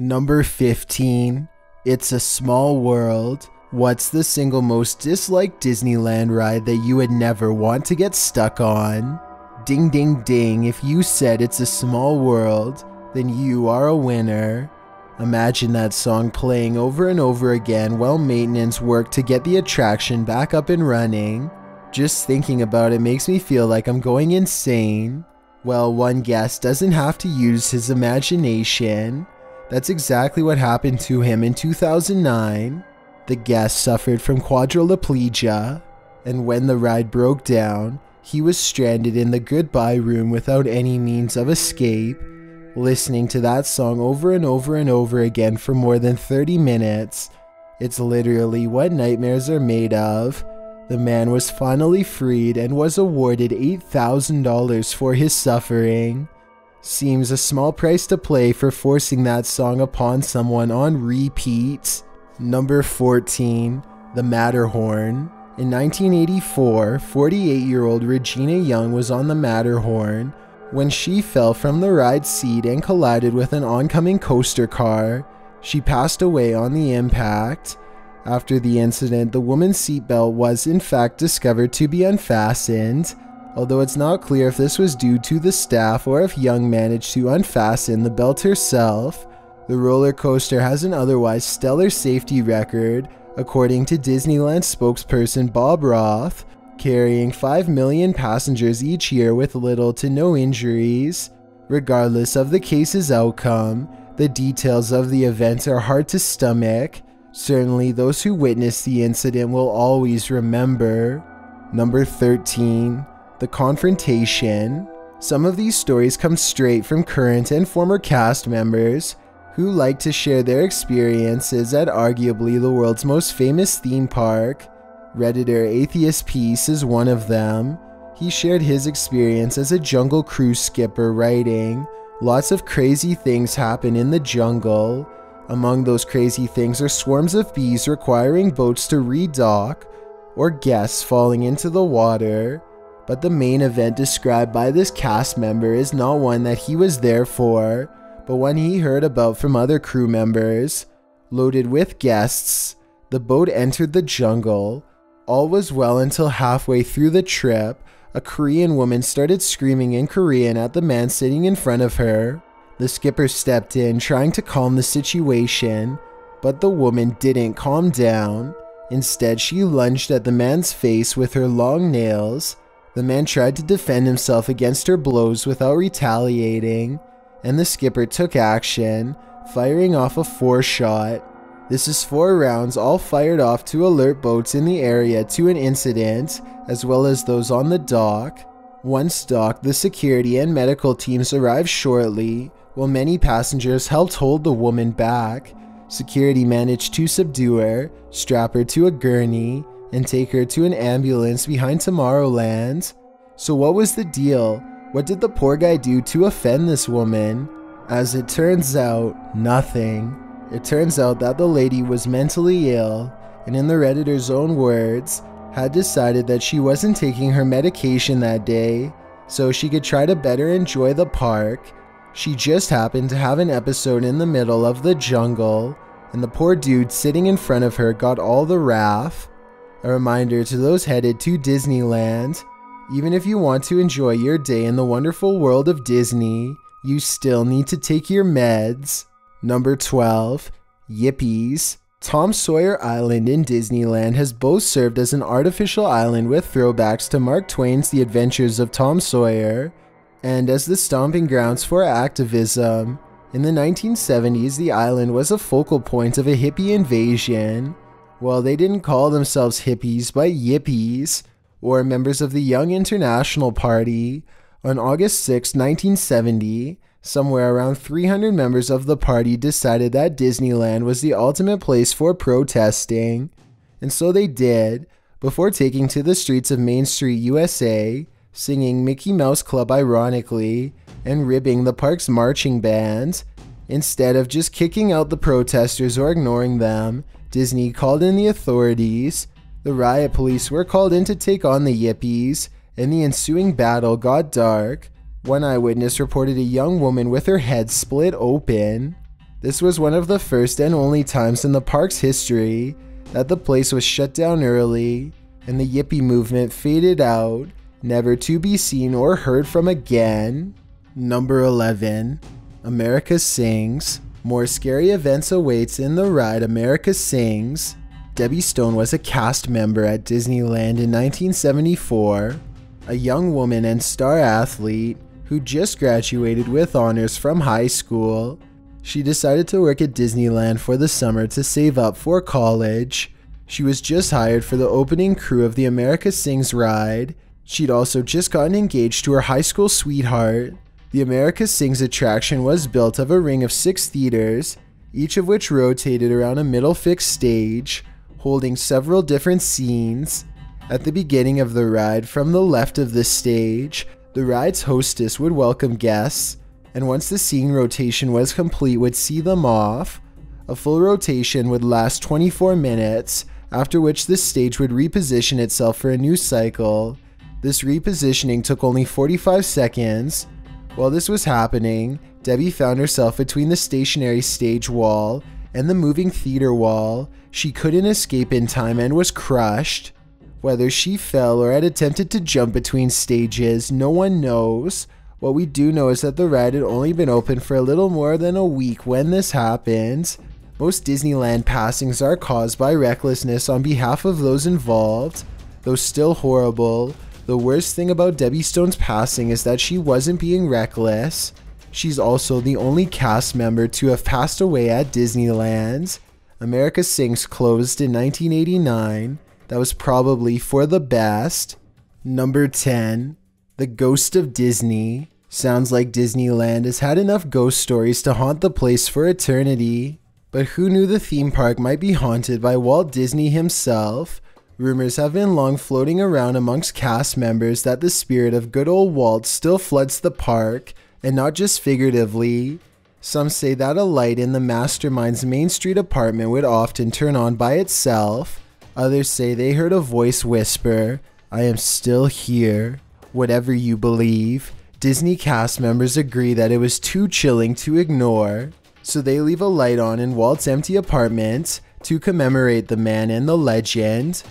Number 15. It's a Small World. What's the single most disliked Disneyland ride that you would never want to get stuck on? Ding ding ding, if you said it's a small world, then you are a winner. Imagine that song playing over and over again while maintenance work to get the attraction back up and running. Just thinking about it makes me feel like I'm going insane. Well, one guest doesn't have to use his imagination. That's exactly what happened to him in 2009. The guest suffered from quadriplegia, and when the ride broke down, he was stranded in the goodbye room without any means of escape, listening to that song over and over and over again for more than 30 minutes. It's literally what nightmares are made of. The man was finally freed and was awarded $8,000 for his suffering. Seems a small price to pay for forcing that song upon someone on repeat. Number 14, The Matterhorn. In 1984, 48 year old Regina Young was on the Matterhorn when she fell from the ride seat and collided with an oncoming coaster car. She passed away on the impact. After the incident, the woman's seatbelt was in fact discovered to be unfastened, although it's not clear if this was due to the staff or if Young managed to unfasten the belt herself. The roller coaster has an otherwise stellar safety record, according to Disneyland spokesperson Bob Roth, carrying 5 million passengers each year with little to no injuries. Regardless of the case's outcome, the details of the event are hard to stomach. Certainly, those who witnessed the incident will always remember. Number 13 The Confrontation. Some of these stories come straight from current and former cast members who like to share their experiences at arguably the world's most famous theme park. Redditor Atheist Peace is one of them. He shared his experience as a jungle cruise skipper, writing, Lots of crazy things happen in the jungle. Among those crazy things are swarms of bees requiring boats to redock, or guests falling into the water. But the main event described by this cast member is not one that he was there for, but one he heard about from other crew members. Loaded with guests, the boat entered the jungle. All was well until halfway through the trip, a Korean woman started screaming in Korean at the man sitting in front of her. The skipper stepped in, trying to calm the situation, but the woman didn't calm down. Instead, she lunged at the man's face with her long nails. The man tried to defend himself against her blows without retaliating, and the skipper took action, firing off a four shot. This is four rounds, all fired off to alert boats in the area to an incident, as well as those on the dock. Once docked, the security and medical teams arrived shortly, while many passengers helped hold the woman back. Security managed to subdue her, strap her to a gurney, and take her to an ambulance behind Tomorrowland. So, what was the deal? What did the poor guy do to offend this woman? As it turns out, nothing. It turns out that the lady was mentally ill, and in the Redditor's own words, had decided that she wasn't taking her medication that day, so she could try to better enjoy the park. She just happened to have an episode in the middle of the jungle, and the poor dude sitting in front of her got all the wrath. A reminder to those headed to Disneyland even if you want to enjoy your day in the wonderful world of Disney, you still need to take your meds. Number 12, Yippies. Tom Sawyer Island in Disneyland has both served as an artificial island with throwbacks to Mark Twain's The Adventures of Tom Sawyer and as the stomping grounds for activism. In the 1970s, the island was a focal point of a hippie invasion. Well, they didn't call themselves hippies, but yippies or members of the Young International Party. On August 6, 1970, somewhere around 300 members of the party decided that Disneyland was the ultimate place for protesting. And so they did, before taking to the streets of Main Street, USA, singing Mickey Mouse Club ironically, and ribbing the park's marching band. Instead of just kicking out the protesters or ignoring them, Disney called in the authorities, the riot police were called in to take on the Yippies, and the ensuing battle got dark. One eyewitness reported a young woman with her head split open. This was one of the first and only times in the park's history that the place was shut down early and the Yippie movement faded out, never to be seen or heard from again. Number 11. America Sings. More scary events awaits in the ride America Sings. Debbie Stone was a cast member at Disneyland in 1974, a young woman and star athlete who just graduated with honors from high school. She decided to work at Disneyland for the summer to save up for college. She was just hired for the opening crew of the America Sings ride. She'd also just gotten engaged to her high school sweetheart. The America Sings attraction was built of a ring of six theaters, each of which rotated around a middle fixed stage, holding several different scenes. At the beginning of the ride, from the left of the stage, the ride's hostess would welcome guests, and once the scene rotation was complete, would see them off. A full rotation would last 24 minutes, after which the stage would reposition itself for a new cycle. This repositioning took only 45 seconds. While this was happening, Debbie found herself between the stationary stage wall and the moving theater wall. She couldn't escape in time and was crushed. Whether she fell or had attempted to jump between stages, no one knows. What we do know is that the ride had only been open for a little more than a week when this happened. Most Disneyland passings are caused by recklessness on behalf of those involved. Though still horrible, the worst thing about Debbie Stone's passing is that she wasn't being reckless. She's also the only cast member to have passed away at Disneyland. America Sings closed in 1989. That was probably for the best. Number 10. The Ghost of Disney. Sounds like Disneyland has had enough ghost stories to haunt the place for eternity. But who knew the theme park might be haunted by Walt Disney himself? Rumors have been long floating around amongst cast members that the spirit of good old Walt still floods the park, and not just figuratively. Some say that a light in the mastermind's Main Street apartment would often turn on by itself. Others say they heard a voice whisper, I am still here. Whatever you believe, Disney cast members agree that it was too chilling to ignore, so they leave a light on in Walt's empty apartment to commemorate the man and the legend,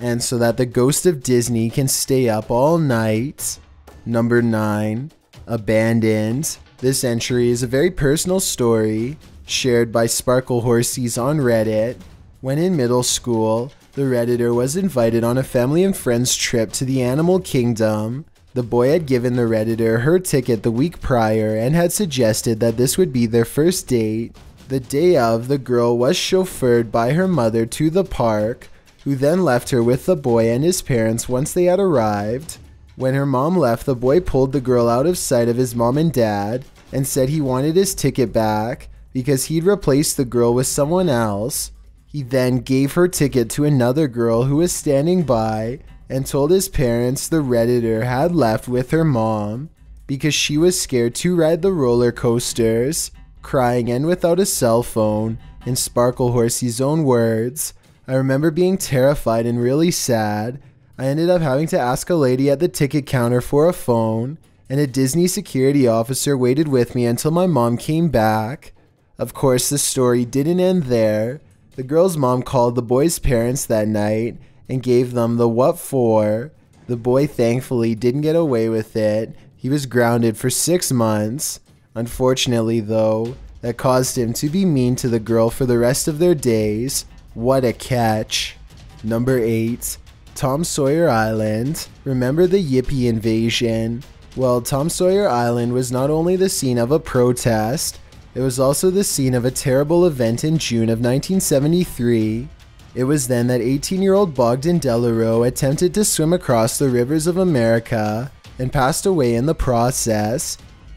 and so that the ghost of Disney can stay up all night. Number 9. Abandoned. This entry is a very personal story shared by Sparkle Horsies on Reddit. When in middle school, the Redditor was invited on a family and friends trip to the Animal Kingdom. The boy had given the Redditor her ticket the week prior and had suggested that this would be their first date. The day of, the girl was chauffeured by her mother to the park, who then left her with the boy and his parents once they had arrived. When her mom left, the boy pulled the girl out of sight of his mom and dad and said he wanted his ticket back because he'd replaced the girl with someone else. He then gave her ticket to another girl who was standing by and told his parents the Redditor had left with her mom because she was scared to ride the roller coasters, crying and without a cell phone, in Sparkle Horsey's own words. I remember being terrified and really sad. I ended up having to ask a lady at the ticket counter for a phone, and a Disney security officer waited with me until my mom came back. Of course, the story didn't end there. The girl's mom called the boy's parents that night and gave them the what for. The boy thankfully didn't get away with it. He was grounded for six months. Unfortunately, though, that caused him to be mean to the girl for the rest of their days. What a catch. Number 8. Tom Sawyer Island. Remember the Yippie invasion? Well, Tom Sawyer Island was not only the scene of a protest, it was also the scene of a terrible event in June of 1973. It was then that 18 year old Bogdan Delaroe attempted to swim across the rivers of America and passed away in the process.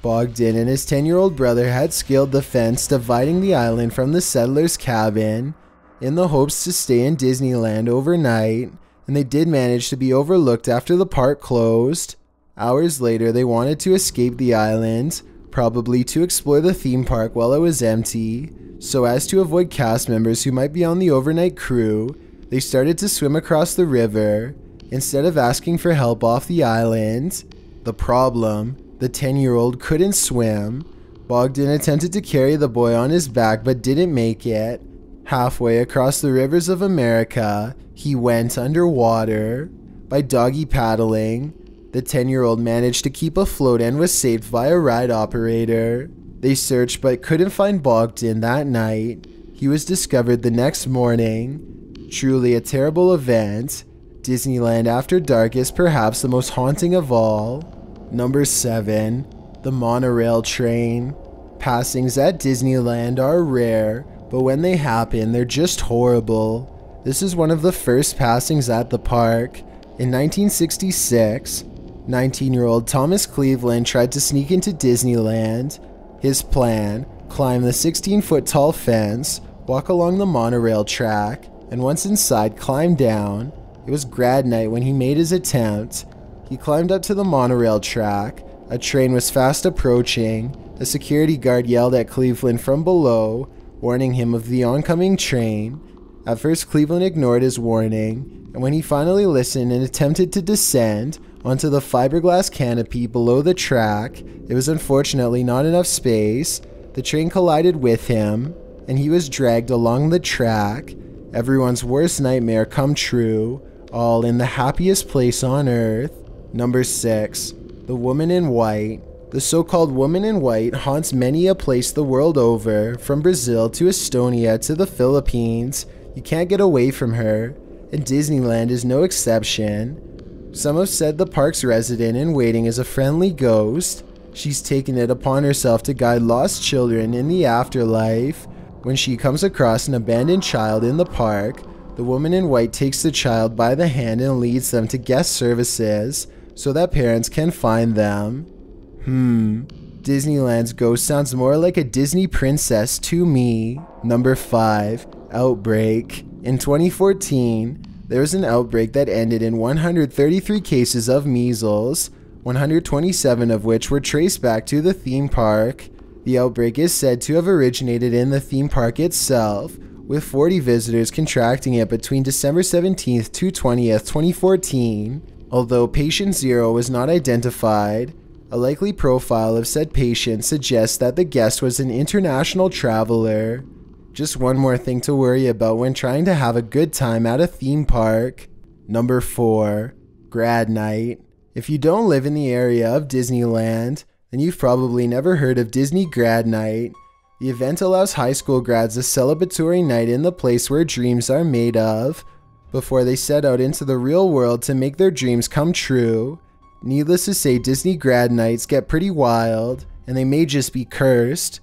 Bogdan and his 10 year old brother had scaled the fence dividing the island from the settler's cabin in the hopes to stay in Disneyland overnight, and they did manage to be overlooked after the park closed. Hours later, they wanted to escape the island, probably to explore the theme park while it was empty. So, as to avoid cast members who might be on the overnight crew, they started to swim across the river instead of asking for help off the island. The problem the 10 year old couldn't swim. Bogdan attempted to carry the boy on his back but didn't make it. Halfway across the rivers of America, he went underwater. By doggy paddling, the 10 year old managed to keep afloat and was saved by a ride operator. They searched but couldn't find Bogdan that night. He was discovered the next morning. Truly a terrible event. Disneyland After Dark is perhaps the most haunting of all. Number 7. The Monorail Train. Passings at Disneyland are rare, but when they happen, they're just horrible. This is one of the first passings at the park. In 1966, 19 year old Thomas Cleveland tried to sneak into Disneyland. His plan climb the 16 foot tall fence, walk along the monorail track, and once inside, climb down. It was grad night when he made his attempt. He climbed up to the monorail track. A train was fast approaching. A security guard yelled at Cleveland from below, warning him of the oncoming train. At first, Cleveland ignored his warning, and when he finally listened and attempted to descend onto the fiberglass canopy below the track, there was unfortunately not enough space. The train collided with him, and he was dragged along the track. Everyone's worst nightmare come true, all in the happiest place on earth. Number 6. The Woman in White. The so called Woman in White haunts many a place the world over, from Brazil to Estonia to the Philippines. You can't get away from her, and Disneyland is no exception. Some have said the park's resident in waiting is a friendly ghost. She's taken it upon herself to guide lost children in the afterlife. When she comes across an abandoned child in the park, the woman in white takes the child by the hand and leads them to guest services so that parents can find them. Hmm. Disneyland's ghost sounds more like a Disney princess to me. Number 5. Outbreak. In 2014, there was an outbreak that ended in 133 cases of measles, 127 of which were traced back to the theme park. The outbreak is said to have originated in the theme park itself, with 40 visitors contracting it between December 17th to 20th, 2014. Although patient zero was not identified, a likely profile of said patient suggests that the guest was an international traveler. Just one more thing to worry about when trying to have a good time at a theme park. Number 4. Grad Night. If you don't live in the area of Disneyland, then you've probably never heard of Disney Grad Night. The event allows high school grads a celebratory night in the place where dreams are made of, before they set out into the real world to make their dreams come true. Needless to say, Disney grad nights get pretty wild, and they may just be cursed.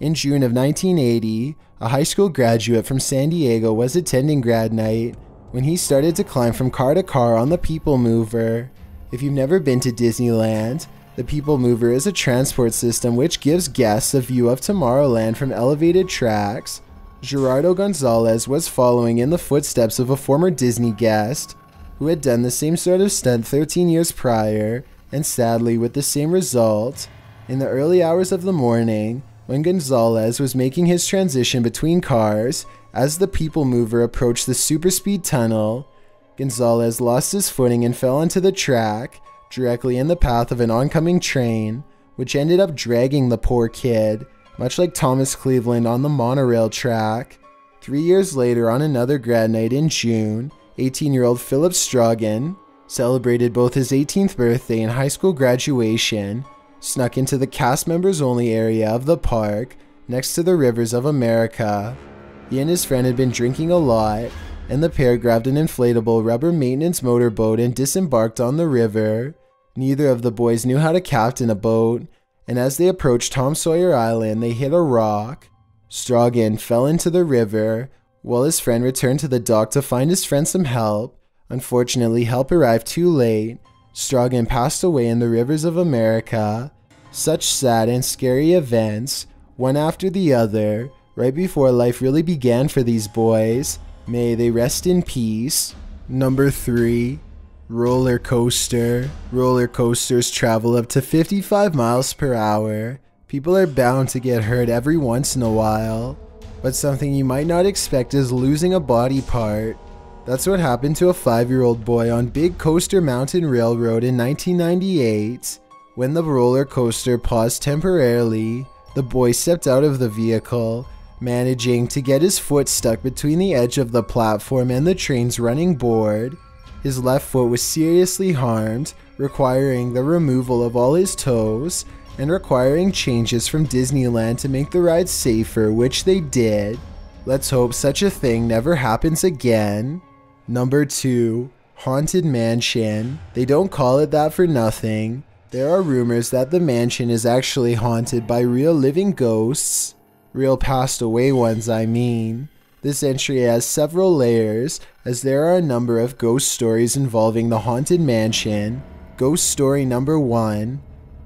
In June of 1980, a high school graduate from San Diego was attending grad night when he started to climb from car to car on the People Mover. If you've never been to Disneyland, the People Mover is a transport system which gives guests a view of Tomorrowland from elevated tracks. Gerardo Gonzalez was following in the footsteps of a former Disney guest who had done the same sort of stunt 13 years prior, and sadly with the same result. In the early hours of the morning, when Gonzalez was making his transition between cars, as the people mover approached the superspeed tunnel, Gonzalez lost his footing and fell onto the track, directly in the path of an oncoming train, which ended up dragging the poor kid, much like Thomas Cleveland on the monorail track. Three years later, on another grad night in June, 18 year old Philip Straughan celebrated both his 18th birthday and high school graduation snuck into the cast members only area of the park next to the rivers of America. He and his friend had been drinking a lot, and the pair grabbed an inflatable rubber maintenance motorboat and disembarked on the river. Neither of the boys knew how to captain a boat, and as they approached Tom Sawyer Island, they hit a rock. Strogan fell into the river, while his friend returned to the dock to find his friend some help. Unfortunately, help arrived too late. Straughan passed away in the rivers of America. Such sad and scary events, one after the other, right before life really began for these boys. May they rest in peace. Number 3. Roller coaster. Roller coasters travel up to 55 miles per hour. People are bound to get hurt every once in a while. But something you might not expect is losing a body part. That's what happened to a 5 year old boy on Big Coaster Mountain Railroad in 1998. When the roller coaster paused temporarily, The boy stepped out of the vehicle, managing to get his foot stuck between the edge of the platform and the train's running board. His left foot was seriously harmed, requiring the removal of all his toes and requiring changes from Disneyland to make the ride safer, which they did. Let's hope such a thing never happens again. Number 2. Haunted Mansion. They don't call it that for nothing. There are rumors that the mansion is actually haunted by real living ghosts. Real passed away ones, I mean. This entry has several layers, as there are a number of ghost stories involving the haunted mansion. Ghost story number 1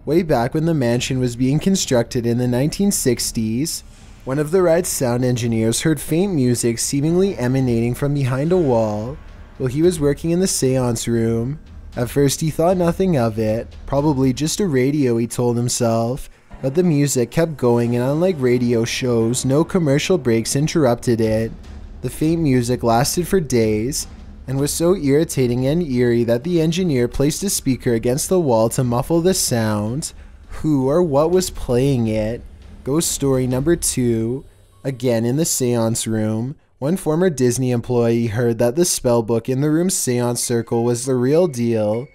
Way back when the mansion was being constructed in the 1960s, one of the ride's sound engineers heard faint music seemingly emanating from behind a wall while he was working in the seance room. At first, he thought nothing of it, probably just a radio, he told himself. But the music kept going, and unlike radio shows, no commercial breaks interrupted it. The faint music lasted for days, and was so irritating and eerie that the engineer placed a speaker against the wall to muffle the sound. Who or what was playing it? Ghost story number two. Again in the seance room, one former Disney employee heard that the spell book in the room's seance circle was the real deal.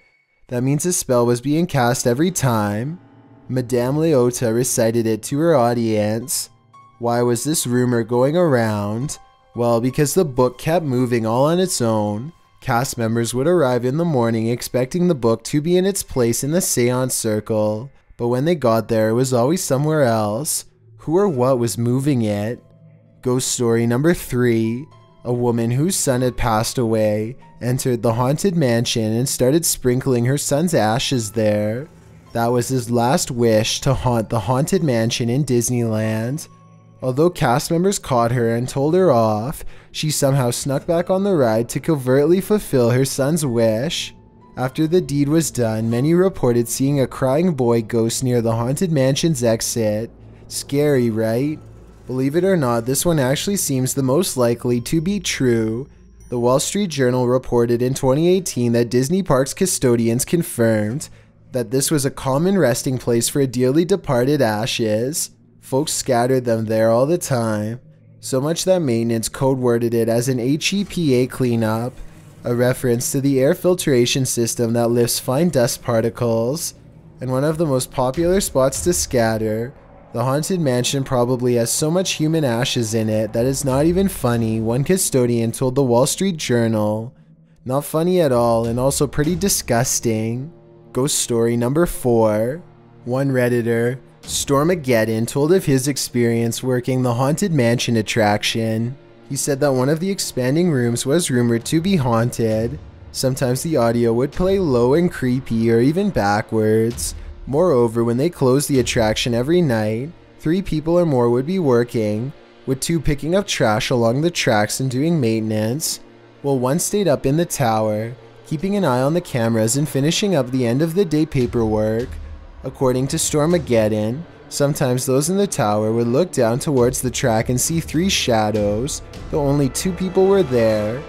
That means a spell was being cast every time. Madame Leota recited it to her audience. Why was this rumor going around? Well, because the book kept moving all on its own. Cast members would arrive in the morning expecting the book to be in its place in the seance circle, but when they got there, it was always somewhere else. Who or what was moving it? Ghost story number three a woman whose son had passed away entered the haunted mansion and started sprinkling her son's ashes there. That was his last wish to haunt the haunted mansion in Disneyland. Although cast members caught her and told her off, she somehow snuck back on the ride to covertly fulfill her son's wish. After the deed was done, many reported seeing a crying boy ghost near the haunted mansion's exit. Scary, right? Believe it or not, this one actually seems the most likely to be true. The Wall Street Journal reported in 2018 that Disney Parks custodians confirmed that this was a common resting place for a dearly departed ashes. Folks scattered them there all the time, so much that maintenance code worded it as an HEPA cleanup, a reference to the air filtration system that lifts fine dust particles. And one of the most popular spots to scatter the Haunted Mansion probably has so much human ashes in it that it's not even funny, one custodian told the Wall Street Journal. Not funny at all, and also pretty disgusting. Ghost story number 4. One Redditor, Stormageddon, told of his experience working the Haunted Mansion attraction. He said that one of the expanding rooms was rumored to be haunted. Sometimes the audio would play low and creepy or even backwards. Moreover, when they closed the attraction every night, three people or more would be working, with two picking up trash along the tracks and doing maintenance, while one stayed up in the tower, keeping an eye on the cameras and finishing up the end of the day paperwork. According to Stormageddon, sometimes those in the tower would look down towards the track and see three shadows, though only two people were there.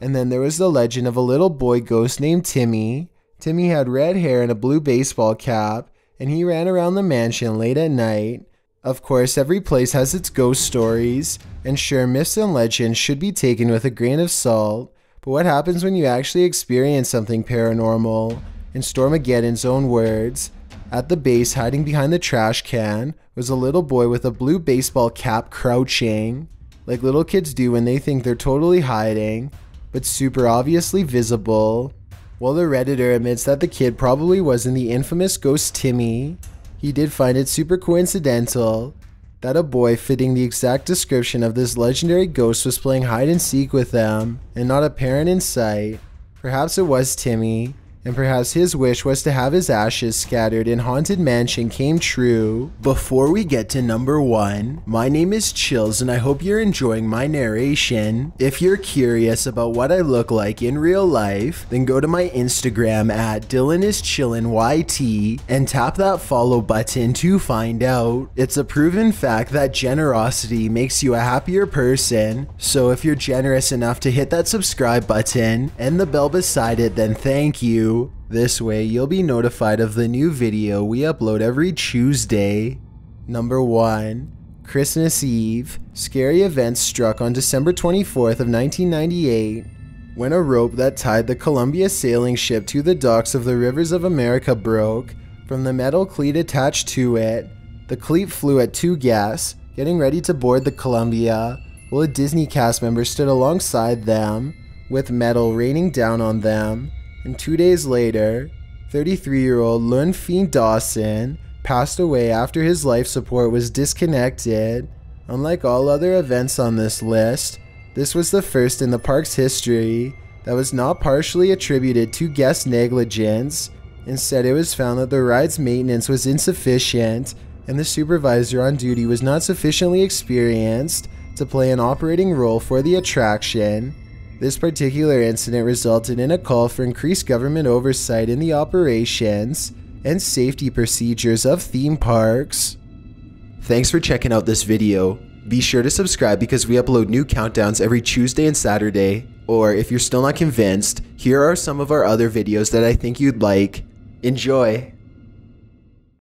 And then there was the legend of a little boy ghost named Timmy, Timmy had red hair and a blue baseball cap, and he ran around the mansion late at night. Of course, every place has its ghost stories, and sure, myths and legends should be taken with a grain of salt, but what happens when you actually experience something paranormal? In Stormageddon's own words, at the base, hiding behind the trash can, was a little boy with a blue baseball cap crouching, like little kids do when they think they're totally hiding, but super obviously visible. While the Redditor admits that the kid probably wasn't the infamous ghost Timmy, he did find it super coincidental that a boy fitting the exact description of this legendary ghost was playing hide and seek with them and not a parent in sight. Perhaps it was Timmy, and perhaps his wish was to have his ashes scattered in Haunted Mansion came true. Before we get to number one, my name is Chills and I hope you're enjoying my narration. If you're curious about what I look like in real life, then go to my Instagram at DylanIsChillinYT and tap that follow button to find out. It's a proven fact that generosity makes you a happier person, so if you're generous enough to hit that subscribe button and the bell beside it, then thank you. This way, you'll be notified of the new video we upload every Tuesday. Number 1. Christmas Eve. Scary events struck on December 24th of 1998 when a rope that tied the Columbia sailing ship to the docks of the rivers of America broke from the metal cleat attached to it. The cleat flew at two guests, getting ready to board the Columbia, while a Disney cast member stood alongside them, with metal raining down on them. And two days later, 33 year old Luan Phi Dawson passed away after his life support was disconnected. Unlike all other events on this list, this was the first in the park's history that was not partially attributed to guest negligence. Instead, it was found that the ride's maintenance was insufficient and the supervisor on duty was not sufficiently experienced to play an operating role for the attraction. This particular incident resulted in a call for increased government oversight in the operations and safety procedures of theme parks. Thanks for checking out this video. Be sure to subscribe because we upload new countdowns every Tuesday and Saturday. Or if you're still not convinced, here are some of our other videos that I think you'd like. Enjoy!